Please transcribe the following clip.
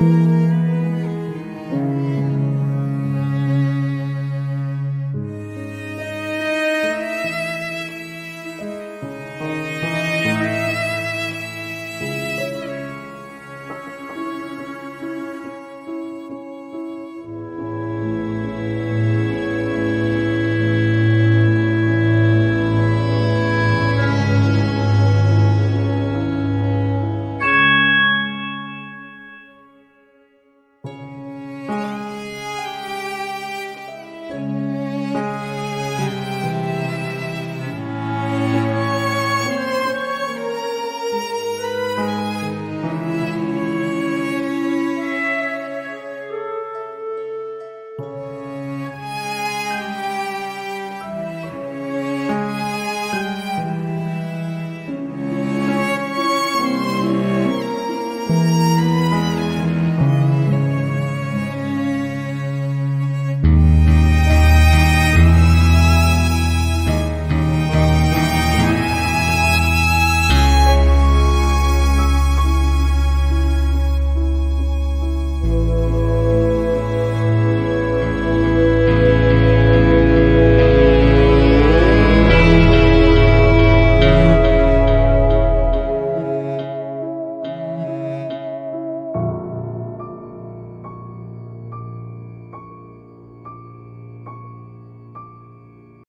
Música